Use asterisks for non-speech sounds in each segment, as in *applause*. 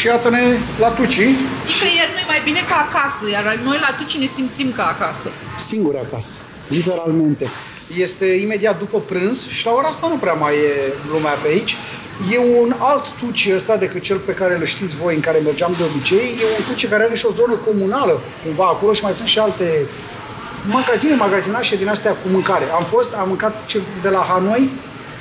și iată-ne la Tuci. Nicăieri nu mai bine ca acasă, iar noi la Tuci ne simțim ca acasă. Singuri acasă, literalmente. Este imediat după prânz și la ora asta nu prea mai e lumea pe aici. E un alt tuci ăsta decât cel pe care îl știți voi, în care mergeam de obicei. E un tuci care are și o zonă comunală, cumva acolo și mai sunt și alte magazine, magazinașe din astea cu mâncare. Am fost, am mâncat ce, de la Hanoi,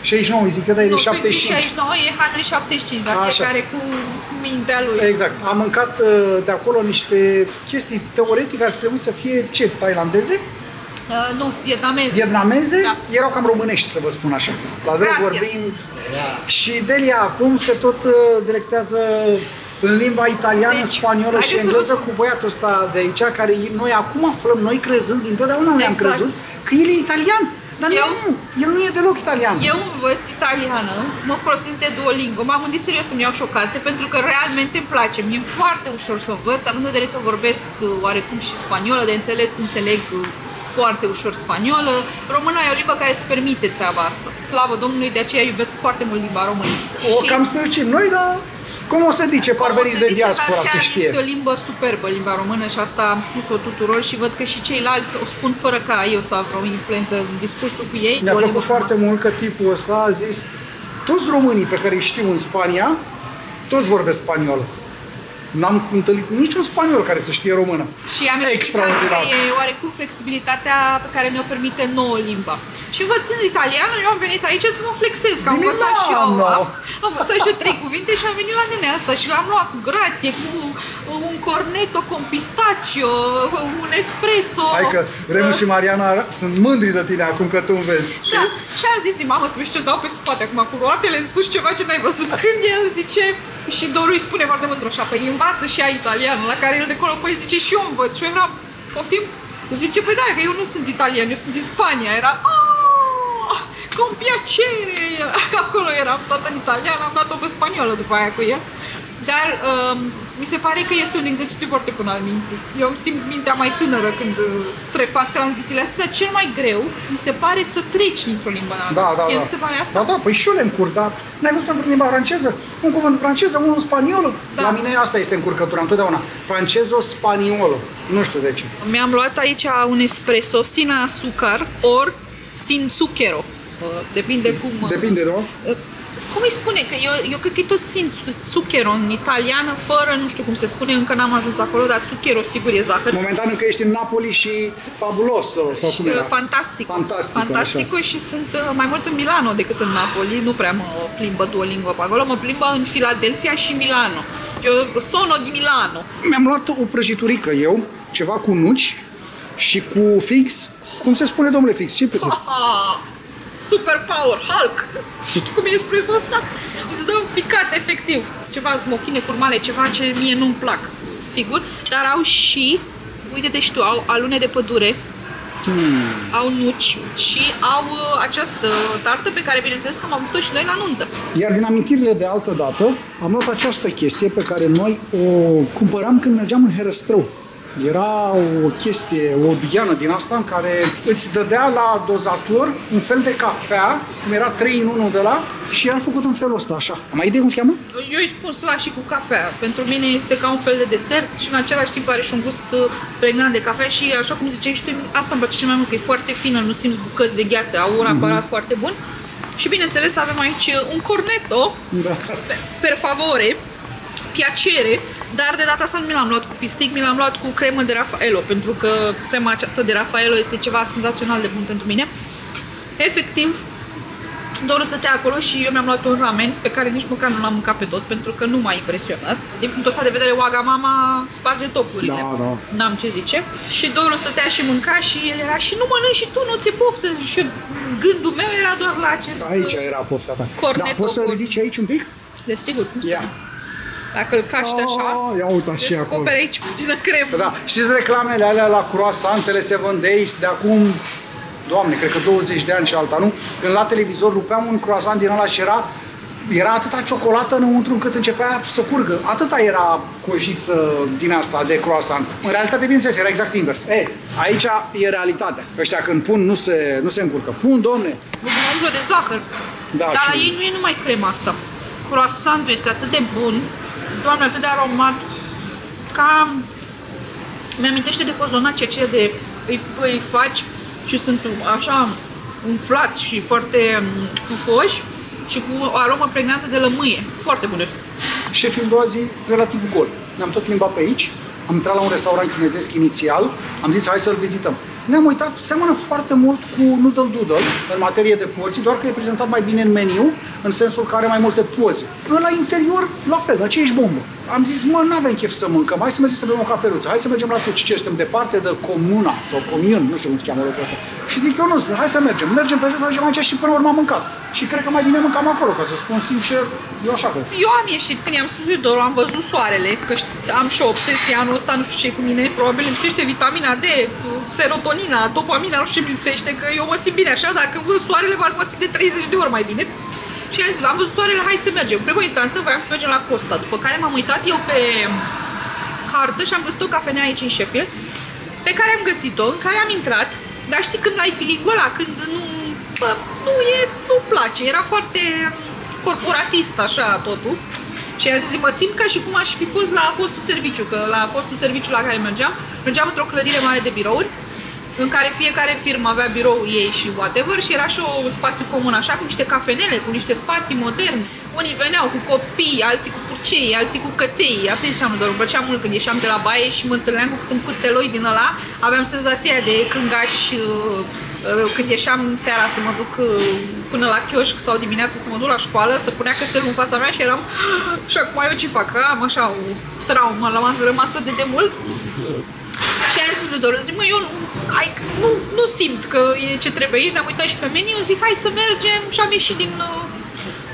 69, îi zic eu, dar e de Nu, tu 75. zici 69, e Hanoi 75, dar Așa. fiecare cu cu mintea lui. Exact. Am mâncat uh, de acolo niște chestii teoretic ar trebui să fie ce, tailandeze, Uh, nu, vietnamez. vietnameze, Da. erau cam românești, să vă spun așa. La drept Gracias. vorbind. Și Delia acum se tot uh, delectează în limba italiană, Deci, spaniolă și haideți să engleză vă- cu băiatul ăsta de aici, care noi acum aflăm, noi crezând, dintotdeauna ne-am Exact. crezut, că el e italian. Dar Eu- nu, el nu e deloc italian. Eu învăț italiană, mă folosesc de Duolingo. M-am gândit serios să-mi iau și o carte pentru că realmente îmi place. Mi-e foarte ușor să învăț, având în vedere că vorbesc uh, oarecum și spaniolă, de înțeles înțeleg uh, foarte ușor spaniolă. Româna e o limbă care îți permite treaba asta. Slavă Domnului, de aceea iubesc foarte mult limba română. O cam străcim noi, dar cum o să zice, Cum o parveniți să de zice, diaspora, dar să chiar știe. Este o limbă superbă, limba română și asta am spus-o tuturor și văd că și ceilalți o spun fără ca eu să am vreo influență în discursul cu ei. Mi-a o limbă plăcut foarte frumoasă. mult că tipul ăsta a zis toți românii pe care îi știu în Spania, toți vorbesc spaniolă. N-am întâlnit niciun spaniol care să știe română. Și am explicat Extraordinar. că e oarecum flexibilitatea pe care ne-o permite nouă limba. Și învățând italiană, eu am venit aici să mă flexez, că am Di învățat și eu, Milano! am, am învățat și eu trei cuvinte și am venit la nenea asta și l-am luat cu grație, cu un cornetto con pistachio, un espresso. Hai că Remu și Mariana sunt mândri de tine acum că tu înveți. Da, și am zis, mamă, să vezi ce dau pe spate acum cu roatele în sus, ceva ce n-ai văzut. Când el zice, și Doru îi spune foarte mândru așa, păi învață și ea italiană, la care el de acolo, păi zice și eu învăț. Și eu eram, poftim? Zice, păi da, că eu nu sunt italian, eu sunt din Spania. Era, "Ah, con piacere! Acolo eram toată în italiană, am dat-o pe spaniolă după aia cu el. Dar um, mi se pare că este un exercițiu foarte bun al minții. Eu îmi simt mintea mai tânără când uh, tre fac tranzițiile astea, dar cel mai greu mi se pare să treci dintr-o limbă în alta. Da, da, Ție da. mi se pare asta? Da, da, păi și eu le încurc, dar n-ai văzut în limba franceză? Un cuvânt franceză, unul în spaniolă. Da. La mine asta este încurcătura întotdeauna. Francezo-spaniolă. Nu știu de ce. Mi-am luat aici un espresso sin azucar or sin zucchero. Uh, Depinde cum... uh, Depinde, nu? Uh, Cum îi spune? Că eu, eu cred că e tot sin zucchero în italiană, fără, nu știu cum se spune, încă n-am ajuns acolo, dar zucchero sigur e zahăr. Momentan încă ești în Napoli și fabulos sau, sau Și, cum era? uh, Fantastico. Fantastico, Fantastico și sunt uh, mai mult în Milano decât în Napoli. Nu prea mă plimbă Duolingo pe acolo, mă plimbă în Philadelphia și Milano. Eu sono di Milano. Mi-am luat o prăjiturică eu, ceva cu nuci și cu fix. Cum se spune, domnule fix? Ce pe Ah, *laughs* super power, Hulk! Știi cum e espresso asta? Și să dăm ficat, efectiv. Ceva smochine curmale, ceva ce mie nu-mi plac, sigur. Dar au și, uite-te și tu, au alune de pădure, au nuci și au uh, această tartă pe care, bineînțeles, că am avut-o și noi la nuntă. Iar din amintirile de altă dată, am luat această chestie pe care noi o cumpăram când mergeam în Herăstrău. Era o chestie, o dugheană din asta în care îți dădea la dozator un fel de cafea, cum era 3 în 1 de la, și era făcut în felul ăsta, așa. Am mai idee cum se cheamă? Eu îi spun slashi cu cafea. Pentru mine este ca un fel de desert și în același timp are și un gust uh, pregnant de cafea și așa cum ziceai și tu, asta îmi place cel mai mult, că e foarte fină, nu simți bucăți de gheață, au un aparat foarte bun. Și bineînțeles avem aici uh, un cornetto, Da. per favore, piacere, dar de data asta nu mi l-am luat cu fistic, mi l-am luat cu cremă de Raffaello, pentru că crema aceasta de Raffaello este ceva senzațional de bun pentru mine. Efectiv, Doru stătea acolo și eu mi-am luat un ramen pe care nici măcar nu l-am mâncat pe tot pentru că nu m-a impresionat. Din punctul ăsta de vedere, Wagamama sparge topurile. Da, da. N-am ce zice. Și Doru stătea și mânca și el era și nu mănânci și tu, nu ți-e poftă. Și eu, gândul meu era doar la acest... Aici era pofta ta. Cornetto Da, poți să cu- ridici aici un pic? Desigur, cum să Ia. nu. Dacă îl caști așa, Oh, ia uita și acolo. descoperi aici puțină cremă. Da, știți reclamele alea la croissantele Seven Days de acum, doamne, cred că 20 de ani și alta, nu? Când la televizor rupeam un croissant din ăla și era era atâta ciocolată înăuntru încât începea să curgă. Atâta era cojiță din asta de croissant. În realitate, bineînțeles, era exact invers. E, aici e realitatea. Ăștia când pun, nu se, nu se încurcă. Pun, domne. Nu umblă de zahăr. Da, Dar la și- ei nu e numai crema asta. Croissantul este atât de bun, Doamne, atât de aromat, ca... Mi-amintește de cozonaci aceia de îi, îi faci și sunt așa umflați și foarte mm, pufoși și cu o aromă pregnantă de lămâie. Foarte bune. Șefii în doua zi relativ gol. Ne-am tot plimbat pe aici, am intrat la un restaurant chinezesc inițial, am zis hai să-l vizităm. Ne-am uitat, seamănă foarte mult cu Noodle Doodle în materie de porții, doar că e prezentat mai bine în meniu, în sensul că are mai multe poze. La interior, la fel, aceeași bombă. Am zis, mă, nu avem chef să mâncăm, hai să mergem să bem o cafeluță, hai să mergem la Tuci, ce suntem departe de comuna sau comun, nu știu cum se cheamă locul ăsta. Și zic eu nu, hai să mergem, mergem pe jos, ajungem aici și până la urmă am mâncat. Și cred că mai bine mâncam acolo, ca să spun sincer, eu așa cred. Eu am ieșit, când i-am spus lui Doru, am văzut soarele, că știți, am și o obsesie anul ăsta, nu știu ce cu mine, probabil îmi lipsește vitamina D, serotonina, dopamina, nu știu ce îmi lipsește, că eu mă simt bine așa, dacă văd soarele, parcă mă simt de 30 de ori mai bine. Și am zis, am văzut soarele, hai să mergem. Prima instanță voiam să mergem la Costa, după care m-am uitat eu pe hartă și am găsit o cafenea aici în Sheffield, pe care am găsit-o, în care am intrat, dar știi când ai feeling ăla, când nu, bă, nu e, nu place, era foarte corporatist așa totul. Și am zis, mă simt ca și cum aș fi fost la fostul serviciu, că la fostul serviciu la care mergeam, mergeam într-o clădire mare de birouri, în care fiecare firmă avea biroul ei și whatever și era și un spațiu comun așa cu niște cafenele, cu niște spații moderne. Unii veneau cu copii, alții cu purcei, alții cu căței. Asta ziceam, doar îmi plăcea mult când ieșeam de la baie și mă întâlneam cu cât un cuțeloi din ăla. Aveam senzația de cângaș uh, uh, când ieșeam seara să mă duc uh, până la chioșc sau dimineața să mă duc la școală, să punea cățelul în fața mea și eram și acum eu ce fac? Am așa o traumă la rămasă de demult. Și am zis lui Doru, zic, mă, eu ai, nu, nu simt că e ce trebuie aici, ne-am uitat și pe meniu, zic, hai să mergem și am ieșit din,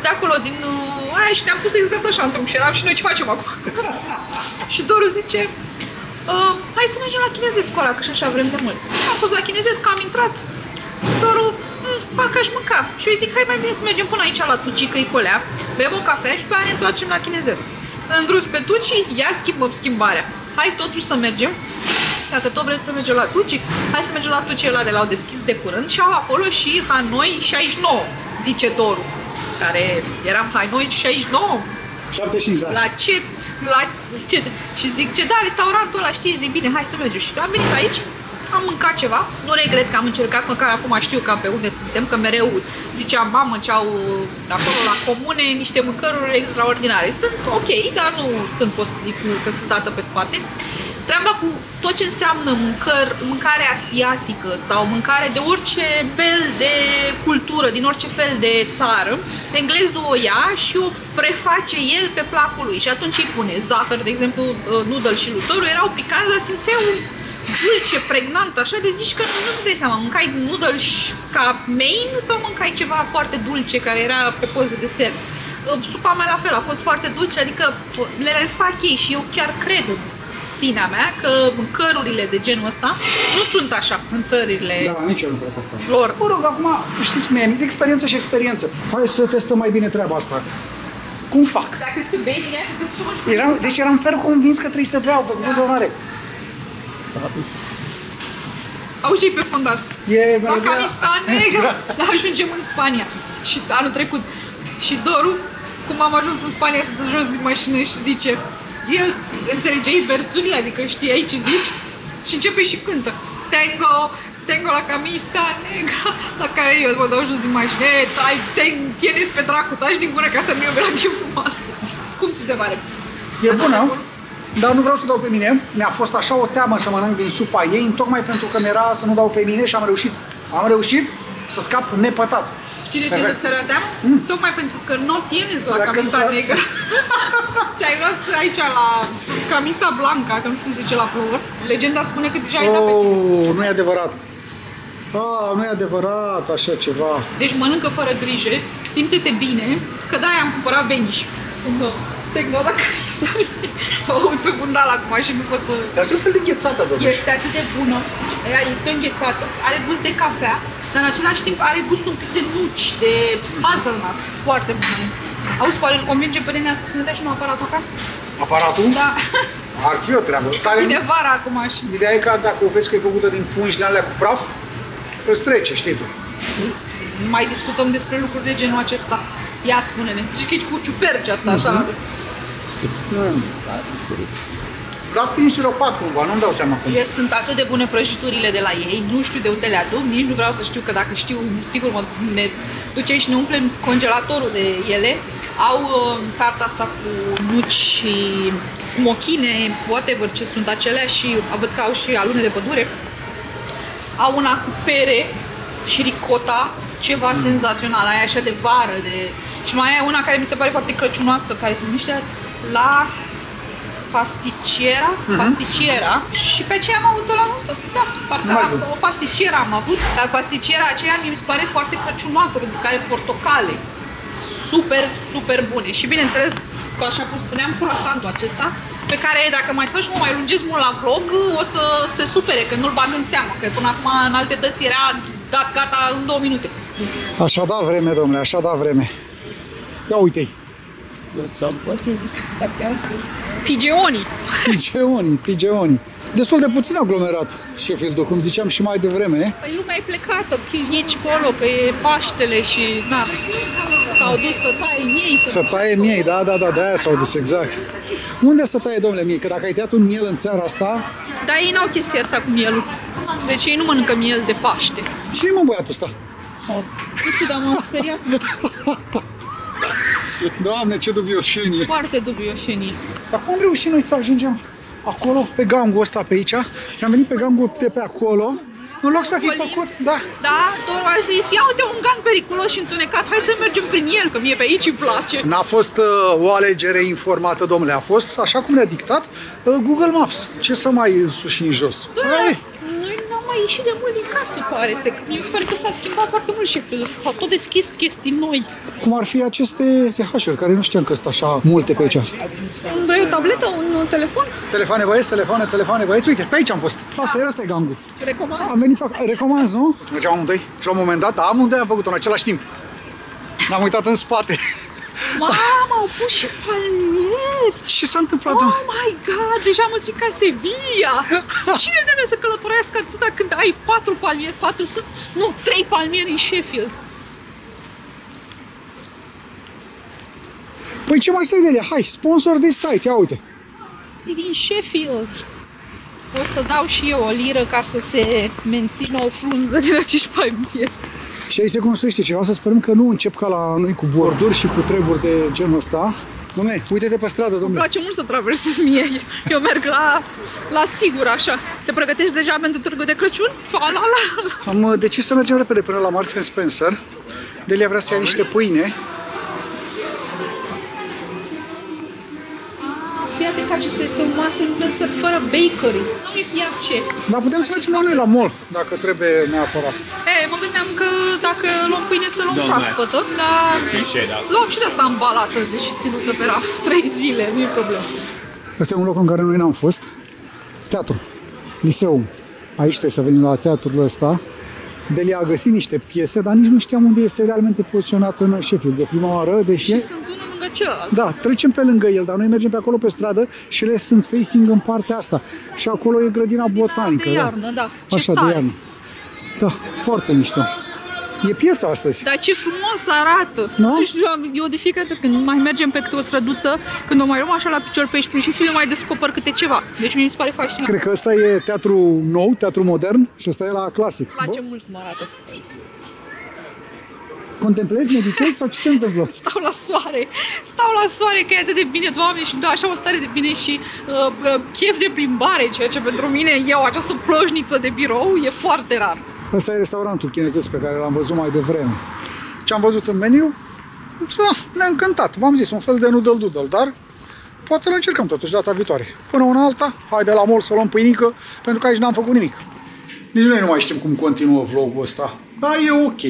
de acolo, din aia și ne-am pus exact așa într-un și eram și noi ce facem acum. *laughs* și Doru zice, uh, hai să mergem la chinezesc cu ăla, că și așa vrem de mult. Am fost la chinezesc, am intrat, Doru, mm, parcă aș mânca. Și eu zic, hai mai bine să mergem până aici la Tuci, că-i colea, bem o cafea și pe aia ne întoarcem la chinezesc. În drus pe Tuci, iar schimbăm schimbarea. Hai totuși să mergem dacă tot vreți să mergem la Tuci, hai să mergem la Tuci ăla de la au deschis de curând și au acolo și Hanoi 69, zice Doru, care eram Hanoi 69, 75, da. la ce, la ce, și zic, ce da, restaurantul ăla știe, zic, bine, hai să mergem. Și am venit aici, am mâncat ceva, nu regret că am încercat, măcar acum știu cam pe unde suntem, că mereu ziceam, mamă, ce au acolo la comune niște mâncăruri extraordinare. Sunt ok, dar nu sunt, pot să zic, că sunt dată pe spate. Treaba cu tot ce înseamnă mâncăr, mâncare asiatică sau mâncare de orice fel de cultură, din orice fel de țară, englezul o ia și o preface el pe placul lui și atunci îi pune zahăr, de exemplu, uh, noodle și lutorul erau picanți, dar simțeau dulce, pregnant, așa, de zici că nu-ți dai seama, mâncai noodle ca main sau mâncai ceva foarte dulce care era pe post de desert. Uh, supa mea la fel a fost foarte dulce, adică uh, le refac ei și eu chiar cred sinea mea că cărurile de genul ăsta nu sunt așa în țările Da, nici eu nu cred asta. lor. Mă rog, acum, știți cum e, de experiență și experiență. Hai să testăm mai bine treaba asta. Cum fac? Dacă crezi că bei din ea, cât să mă Eram, deci eram fer convins că trebuie să beau, pe cuvântul de onoare. Auzi ce pe fundat? E La melodia- camisa negra. *laughs* Dar ajungem în Spania. Și anul trecut. Și Doru, cum am ajuns în Spania, să dă jos din mașină și zice el înțelegei versurile, adică știai ce zici și începe și cântă. Tango, tango la camisa negra, la care eu mă dau jos din mașină, "E, stai, te tienes pe dracu, taci din gură, că asta nu e o melodie frumoasă. Cum ți se pare? E bună, dar nu vreau să dau pe mine. Mi-a fost așa o teamă să mănânc din supa ei, tocmai pentru că mi-era să nu dau pe mine și am reușit. Am reușit să scap nepătat. Știți de ce Perfect. de țara teamă? Tocmai pentru că nu tienes la Dacă camisa s-a- negră. *laughs* Ți-ai luat aici la camisa blanca, că nu știu cum se zice la plouă. Legenda spune că deja ai dat pe Oh, nu e adevărat. Ah, nu e adevărat așa ceva. Deci mănâncă fără grijă, simte-te bine, că de-aia am cumpărat veniș. No. Tehno la camisa. O uit pe fundal acum și nu pot să... Dar sunt un fel de înghețată, totuși. Este atât de bună, ea este înghețată, are gust de cafea, dar în același timp are gust un pic de nuci, de hazelnut, foarte bună. Auzi, poate îl convinge pe Denea să ne dea și un aparat acasă? Aparatul Da, ar fi o treabă. Care, vine vara acum și... ideea e că dacă o vezi că e făcută din pungi din alea cu praf, îți trece, știi tu. Nu mai discutăm despre lucruri de genul acesta. Ia spune-ne. Zici că e cu ciuperci asta, așa. Mm. Dar din siropat cumva, nu-mi dau seama cum. E, sunt atât de bune prăjiturile de la ei, nu știu de unde le aduc, nici nu vreau să știu că dacă știu, sigur mă, ne duce și ne umplem congelatorul de ele. Au uh, tarta asta cu nuci și smochine, whatever ce sunt acelea și văd că au și alune de pădure. Au una cu pere și ricota, ceva mm. senzațional, aia așa de vară, de... și mai e una care mi se pare foarte crăciunoasă, care se numește la pasticiera, uh-huh. pasticiera și pe aceea am avut la nuntă. Da, parcă am, o pasticiera am avut, dar pasticiera aceea mi se pare foarte crăciunoasă, pentru că are portocale. Super, super bune. Și bineînțeles, că așa cum spuneam, croissantul acesta, pe care dacă mai stau și mă mai lungesc mult la vlog, o să se supere, că nu-l bag în seamă, că până acum în alte dăți era dat gata în două minute. Așa da vreme, domnule, așa da vreme. Ia uite-i. Pigeonii. Pigeonii, pigeonii. Destul de puțin aglomerat Sheffield, cum ziceam și mai devreme. Păi lumea e plecată, nici acolo, că e Paștele și na, s-au dus să taie miei. Să, să taie miei, da, da, da, de aia s-au dus, exact. Unde să taie, domnule, miei? Că dacă ai tăiat un miel în țara asta... Dar ei n-au chestia asta cu mielul. Deci ei nu mănâncă miel de Paște. Cine mă băiatul ăsta? Nu știu, dar m-am speriat. *laughs* Doamne, ce dubioșenie! Foarte dubioșenie. Dar cum reușim noi să ajungem acolo, pe gangul ăsta pe aici? Și am venit pe gangul de pe acolo, în loc să fi făcut, da. Da, doar a zis, ia uite un gang periculos și întunecat, hai să mergem prin el, că mie pe aici îmi place. N-a fost uh, o alegere informată, domnule, a fost așa cum ne-a dictat uh, Google Maps. Ce să mai sus și în jos? Da, hai mai ieșit de mult din casă, pare să. Mi se pare că s-a schimbat foarte mult și s-au tot deschis chestii noi. Cum ar fi aceste SH-uri, care nu știam că sunt așa multe pe aici. Vrei o tabletă, un telefon? Telefoane băieți, telefoane, telefoane băieți. Uite, pe aici am fost. Asta era, asta e gangul. Recomand? Am venit pe acolo. Recomand, nu? Mergeam amândoi și la un moment dat, amândoi am făcut-o în același timp. Ne-am uitat în spate. Mamă, au pus și palmieri! Ce s-a întâmplat? Oh my god, deja mă zic ca Sevilla! *laughs* Cine trebuie să călătorească atâta când ai patru palmieri, patru sunt, nu, trei palmieri în Sheffield? Păi ce mai stai de ele? Hai, sponsor de site, ia uite! E din Sheffield. O să dau și eu o liră ca să se mențină o frunză din acești palmieri. Și aici se construiește ceva, să sperăm că nu încep ca la noi cu borduri și cu treburi de genul ăsta. Dom'le, uite-te pe stradă, domnule. Îmi place mult să traversez mie. Eu merg la, la sigur, așa. Se pregătești deja pentru târgul de Crăciun? Fa, la, la. Am uh, decis să mergem repede până la Marks Spencer. Delia vrea să ia niște pâine acesta este un Marks Spencer fără bakery. Nu mi place. Dar putem să mergem la noi la mall, dacă trebuie neapărat. E, mă gândeam că dacă luăm pâine să luăm proaspătă, dar luăm și de asta ambalată, deși ținută pe raft *laughs* 3 zile, nu e problemă. Asta e un loc în care noi n-am fost. Teatru, liceul. Aici trebuie să venim la teatrul ăsta. Delia a găsit niște piese, dar nici nu știam unde este realmente poziționat în Sheffield de prima oară, deși... Și sunt lângă celălalt. Da, trecem pe lângă el, dar noi mergem pe acolo pe stradă și ele sunt facing în partea asta. Și acolo e grădina botanică. De iarnă, da. da. Ce Așa, tare. de iarnă. Da, foarte mișto. E piesa astăzi. Dar ce frumos arată! Nu? Nu știu, eu de fiecare dată când mai mergem pe câte o străduță, când o mai luăm așa la picior pe aici prin și film, mai descoper câte ceva. Deci mi se pare fascinant. Cred că ăsta e teatru nou, teatru modern și ăsta e la clasic. Îmi place Bă? mult cum arată. Contemplezi, meditezi sau ce se întâmplă? *laughs* Stau la soare. Stau la soare că e atât de bine, Doamne, și da, așa o stare de bine și uh, uh, chef de plimbare, ceea ce pentru mine eu, această plojniță de birou, e foarte rar. Asta e restaurantul chinezesc pe care l-am văzut mai devreme. Ce am văzut în meniu, da, ne-a încântat. V-am zis, un fel de noodle doodle, dar poate le încercăm totuși data viitoare. Până una alta, hai de la mall să luăm pâinică, pentru că aici n-am făcut nimic. Nici noi nu mai știm cum continuă vlogul ăsta, dar e ok.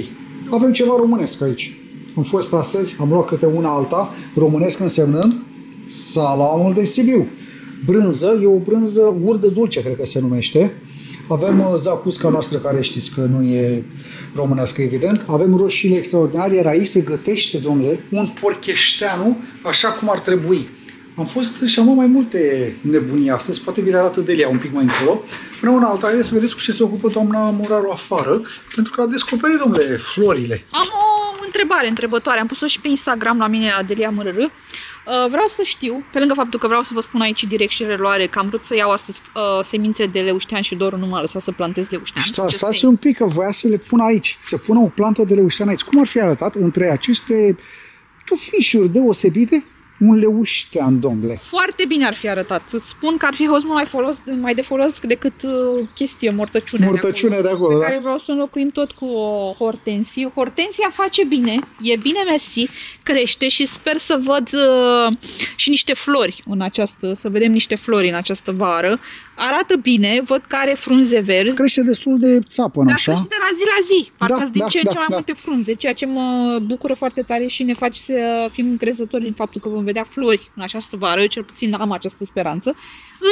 Avem ceva românesc aici. Am fost astăzi, am luat câte una alta, românesc însemnând salamul de Sibiu. Brânză, e o brânză urdă dulce, cred că se numește. Avem uh, zacusca noastră, care știți că nu e românească, evident. Avem roșiile extraordinare, iar aici se gătește, domnule, un porcheșteanu așa cum ar trebui. Am fost și am mai multe nebunii astăzi, poate vi le arată Delia un pic mai încolo. Până una alta, haideți să vedeți cu ce se ocupă doamna Muraru afară, pentru că a descoperit, domnule, florile. Am o întrebare, întrebătoare. Am pus-o și pe Instagram la mine, Adelia Mărârâ. Uh, vreau să știu, pe lângă faptul că vreau să vă spun aici direct și reluare, că am vrut să iau astăzi uh, semințe de leuștean și doar nu m-a lăsat să plantez leuștean. Stați, stați un pic, că voia să le pun aici, să pună o plantă de leuștean aici. Cum ar fi arătat între aceste tufișuri deosebite? Un leuștean, domnule. Foarte bine ar fi arătat. Îți spun că ar fi fost mai, folos, mai de folos decât uh, chestie, mortăciune Mortăciunea de acolo, de acolo da? care vreau să înlocuim tot cu o hortensie. Hortensia face bine, e bine mersi, crește și sper să văd uh, și niște flori în această, să vedem niște flori în această vară. Arată bine, văd că are frunze verzi. Crește destul de țapă, Dar așa. crește de la zi la zi. Parcă Da, da, din da, ce în da, ce mai da. multe frunze, ceea ce mă bucură foarte tare și ne face să fim încrezători din faptul că vom vedea flori în această vară. Eu cel puțin am această speranță.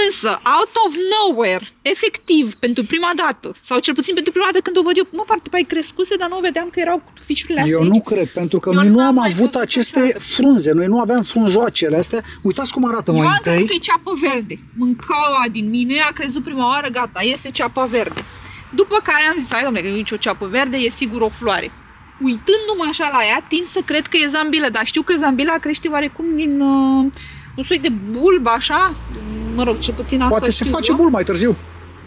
Însă, out of nowhere, efectiv, pentru prima dată, sau cel puțin pentru prima dată când o văd eu, mă, parcă mai crescuse, dar nu vedeam că erau fișurile astea Eu aici. nu cred, pentru că Eu noi nu n-am am mai avut văzut aceste așa. frunze, noi nu aveam frunjoacele astea. Uitați cum arată Eu mai am crezut întâi. că e ceapă verde. Mâncaua din mine a crezut prima oară, gata, iese ceapa verde. După care am zis, hai domnule, că nu e nicio ceapă verde, e sigur o floare. Uitându-mă așa la ea, tind să cred că e zambilă, dar știu că zambila crește oarecum din uh, un soi de bulbă, așa, mă rog, cel puțin asta Poate se știu face eu. mult mai târziu.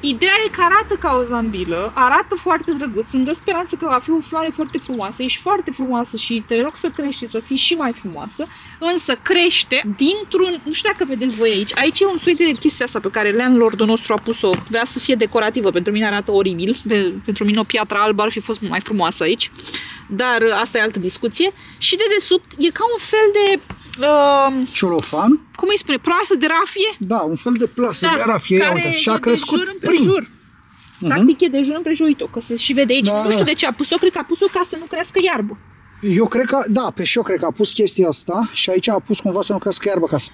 Ideea e că arată ca o zambilă, arată foarte drăguț, îmi dă speranță că va fi o floare foarte frumoasă, ești foarte frumoasă și te rog să crești și să fii și mai frumoasă, însă crește dintr-un, nu știu dacă vedeți voi aici, aici e un soi de chestia asta pe care landlordul nostru a pus-o, vrea să fie decorativă, pentru mine arată oribil, de, pentru mine o piatră albă ar fi fost mult mai frumoasă aici, dar uh, asta e altă discuție, și de desubt e ca un fel de, uh, Ciolofan, cum îi spune, proasă de rafie, da, un fel de plasă de rafie, ia care uite, și a e crescut de jur prim. împrejur. Practic e de jur împrejur, uite că se și vede aici. Da, nu știu da. de ce a pus-o, cred că a pus-o ca să nu crească iarbă. Eu cred că, da, pe și eu cred că a pus chestia asta și aici a pus cumva să nu crească iarbă ca să,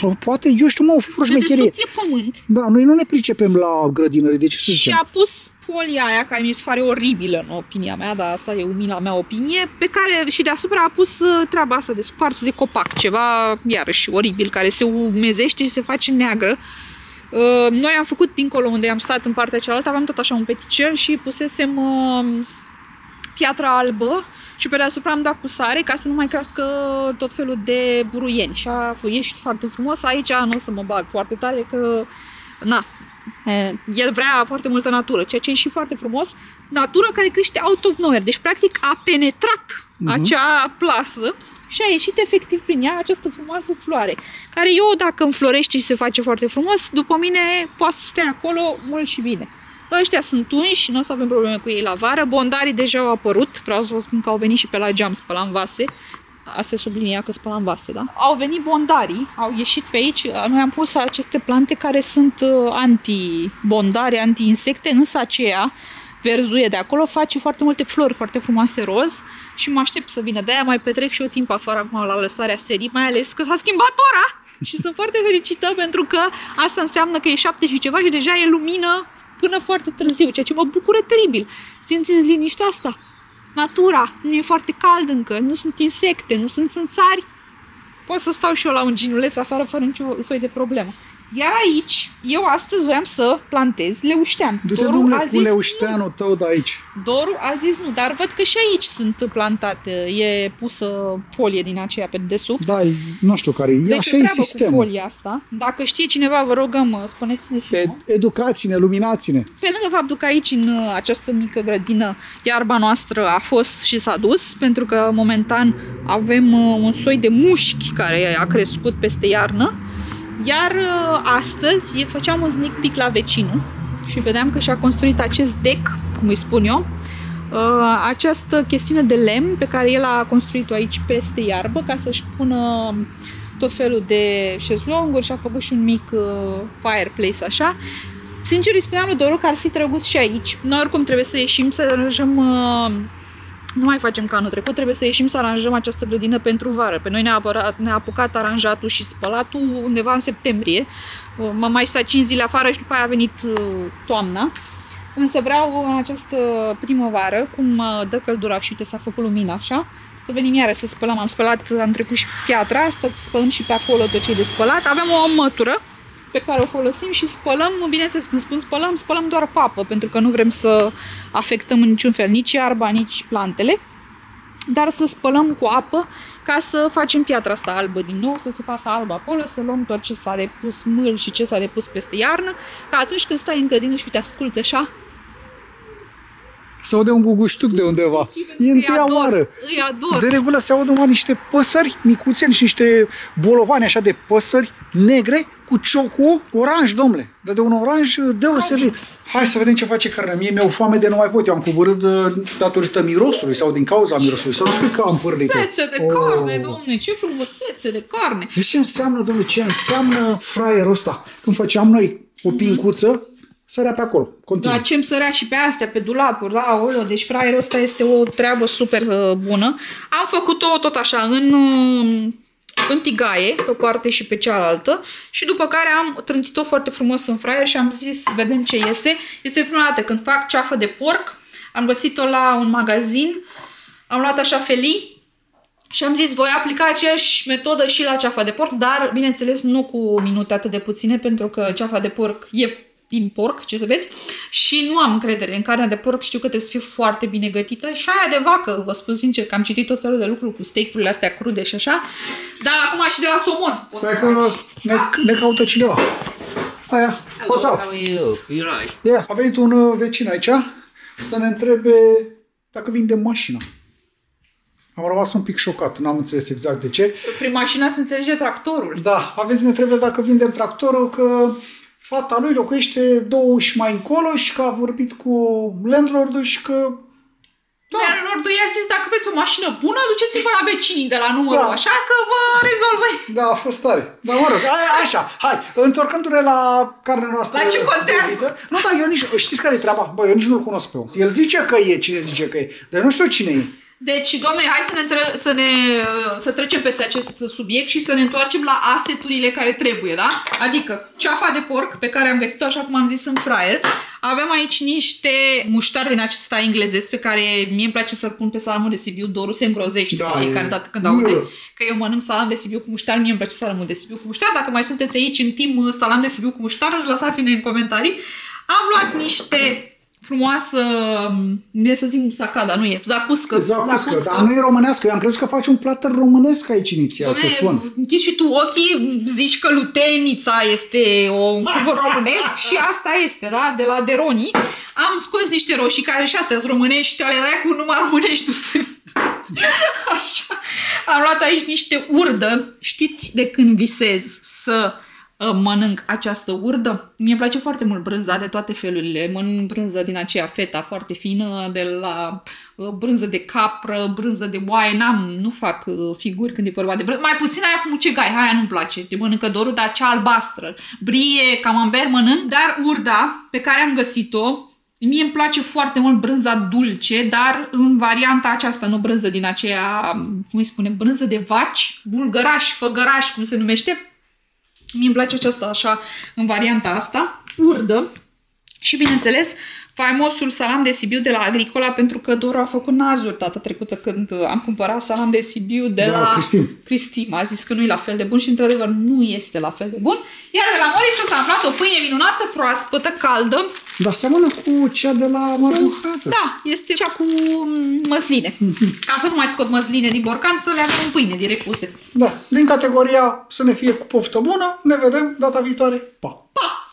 po- Poate, eu știu, mă, o fi vreo De șmecherie. desubt e pământ Da, noi nu ne pricepem la grădinări, de ce să și zicem? a pus folia aia, care mi se pare oribilă în opinia mea, dar asta e umila mea opinie, pe care și deasupra a pus uh, treaba asta de scoarță de copac, ceva iarăși oribil, care se umezește și se face neagră. Uh, Noi am făcut dincolo unde am stat în partea cealaltă, aveam tot așa un peticel și pusesem uh, piatra albă și pe deasupra am dat cu sare ca să nu mai crească tot felul de buruieni și a f- ieșit foarte frumos. Aici nu o să mă bag foarte tare că, na, e, el vrea foarte multă natură, ceea ce e și foarte frumos. Natură care crește out of nowhere, deci practic a penetrat Mhm. acea plasă și a ieșit efectiv prin ea această frumoasă floare, care eu dacă înflorește și se face foarte frumos, după mine poate să stea acolo mult și bine. Ăștia sunt unși, nu o să avem probleme cu ei la vară. Bondarii deja au apărut, vreau să vă spun că au venit și pe la geam, spălam vase. A se sublinia că spălam vase, da? Au venit bondarii, au ieșit pe aici. Noi am pus aceste plante care sunt uh, anti-bondare, anti-insecte, însă aceea verzuie de acolo face foarte multe flori foarte frumoase roz și mă aștept să vină. De-aia mai petrec și eu timp afară acum la lăsarea serii, mai ales că s-a schimbat ora *laughs* și sunt foarte fericită pentru că asta înseamnă că e șapte și ceva și deja e lumină până foarte târziu, ceea ce mă bucură teribil. Simțiți liniștea asta? Natura, nu e foarte cald încă, nu sunt insecte, nu sunt țânțari. Pot să stau și eu la un ginuleț afară fără nicio soi de problemă. Iar aici, eu astăzi voiam să plantez leuștean. Du-te, Doru domnule, a cu zis nu. leușteanul tău de aici. Doru a zis nu, dar văd că și aici sunt plantate, e pusă folie din aceea pe desubt. Da, nu știu care e. Deci Așa o e treabă cu sistemul. folia asta. Dacă știe cineva, vă rugăm, spuneți-ne și Ed- nouă. educați-ne, luminați-ne. Pe lângă faptul că aici, în uh, această mică grădină, iarba noastră a fost și s-a dus, pentru că momentan avem uh, un soi de mușchi care a crescut peste iarnă, iar uh, astăzi e- făceam un sneak peek la vecinul și vedeam că și-a construit acest deck, cum îi spun eu, uh, această chestiune de lemn pe care el a construit-o aici peste iarbă ca să-și pună tot felul de șezlonguri și a făcut și un mic uh, fireplace așa. Sincer îi spuneam lui Doru că ar fi drăguț și aici. Noi oricum trebuie să ieșim să aranjăm uh, nu mai facem ca anul trecut, trebuie să ieșim să aranjăm această grădină pentru vară. Pe noi ne-a, apărat, ne-a apucat aranjatul și spălatul undeva în septembrie. Uh, M-am mai stat 5 zile afară și după aia a venit uh, toamna. Însă vreau în această primăvară, cum uh, dă căldura și uite s-a făcut lumina așa, să venim iară să spălăm. Am spălat, am trecut și piatra, asta să spălăm și pe acolo tot ce e de spălat. Avem o mătură pe care o folosim și spălăm, bineînțeles când spun spălăm, spălăm doar papă, pentru că nu vrem să afectăm în niciun fel nici iarba, nici plantele. dar să spălăm cu apă ca să facem piatra asta albă din nou, să se facă albă acolo, să luăm tot ce s-a depus mâl și ce s-a depus peste iarnă, ca atunci când stai în grădină și te asculți așa, se aude un guguștuc de undeva. E întâia ador, oară. Îi ador. De regulă se aud numai niște păsări micuțe și niște bolovani așa de păsări negre cu ciocul oranj, domnule. Dar de un oranj deosebit. Hai să vedem ce face carnea. Mie mi-au foame de nu mai pot. Eu am coborât uh, datorită mirosului sau din cauza mirosului. Să nu spui că am pârlit. Sețe de Oh. carne, domnule, ce frumusețe de carne. Deci ce înseamnă, domnule, ce înseamnă fraierul ăsta? Când făceam noi o pincuță, sărea pe acolo. Continuu. Da, ce-mi sărea și pe astea, pe dulapuri, da, oleo, deci fraierul ăsta este o treabă super uh, bună. Am făcut-o tot așa, în, uh, în tigaie, pe o parte și pe cealaltă, și după care am trântit-o foarte frumos în fraier și am zis, vedem ce este. Este prima dată când fac ceafă de porc, am găsit-o la un magazin, am luat așa felii, și am zis, voi aplica aceeași metodă și la ceafa de porc, dar, bineînțeles, nu cu minute atât de puține, pentru că ceafa de porc e din porc, ce să vezi, și nu am încredere în carnea de porc, știu că trebuie să fie foarte bine gătită și aia de vacă, vă spun sincer că am citit tot felul de lucruri cu steak-urile astea crude și așa, dar acum și de la somon. poți să Stai că faci. ne, ne caută cineva. Aia, what's up? How are you? You right? Yeah. A venit un uh, vecin aici să ne întrebe dacă vindem mașina. Am rămas un pic șocat, n-am înțeles exact de ce. Prin mașina se înțelege tractorul. Da, a venit să ne întrebe dacă vindem tractorul, că fata lui locuiește două uși mai încolo și că a vorbit cu landlordul și că Da. Lordul i-a zis, dacă vreți o mașină bună, duceți-vă la vecinii de la numărul, Da. așa că vă rezolvă. Da, a fost tare. Dar mă rog, a, așa, hai, întorcându-ne la carnea noastră. La ce contează? gătită. Nu, dar eu nici, știți care e treaba? Bă, eu nici nu-l cunosc pe om. El zice că e cine zice că e, dar eu nu știu cine e. Deci, domnule, hai să ne, între- să ne să trecem peste acest subiect și să ne întoarcem la aseturile care trebuie, da? Adică ceafa de porc pe care am gătit-o, așa cum am zis, în fraier. Avem aici niște muștar din acesta englezesc pe care mie îmi place să-l pun pe salamul de Sibiu. Doru se îngrozește Da, de fiecare e- dată când aude Bă. că eu mănânc salam de Sibiu cu muștar. Mie îmi place salamul de Sibiu cu muștar. Dacă mai sunteți aici în timp salam de Sibiu cu muștar, lăsați-ne în comentarii. Am luat niște frumoasă, e să zic musaca, dar nu e, zacuscă. Zacuscă, dar nu e românească. Eu am crezut că faci un plater românesc aici inițial, să spun. Dom'le, închizi și tu ochii, zici că lutenița este o, un cuvânt românesc și asta este, da? De la Deroni. Am scos niște roșii care și astea sunt românești, ale cu numai românești nu sunt. Așa. Am luat aici niște urdă. Știți de când visez să uh, mănânc această urdă? Mie îmi place foarte mult brânza de toate felurile. Mănânc brânză din aceea feta foarte fină, de la uh, brânză de capră, brânză de oaie. N-am, nu fac uh, figuri când e vorba de brânză. Mai puțin aia cu mucegai, aia nu-mi place. De mănâncă dorul, dar cea albastră. Brie, camembert mănânc, dar urda pe care am găsit-o Mie îmi place foarte mult brânza dulce, dar în varianta aceasta, nu brânză din aceea, cum îi spunem, brânză de vaci, bulgăraș, făgăraș, cum se numește. Mie îmi place aceasta așa, în varianta asta, urdă. Și bineînțeles, faimosul salam de Sibiu de la Agricola, pentru că Doru a făcut nazuri data trecută când am cumpărat salam de Sibiu de De la la Cristin. Cristin. A zis că nu e la fel de bun și într-adevăr nu este la fel de bun. Iar de la Morris s-a aflat o pâine minunată, proaspătă, caldă, Dar seamănă cu cea de la Marcus Casă. da, este cea cu mm, măsline. *laughs* Ca să nu mai scot măsline din borcan, să le avem în pâine direct puse. Da, din categoria să ne fie cu poftă bună, ne vedem data viitoare. Pa! Pa!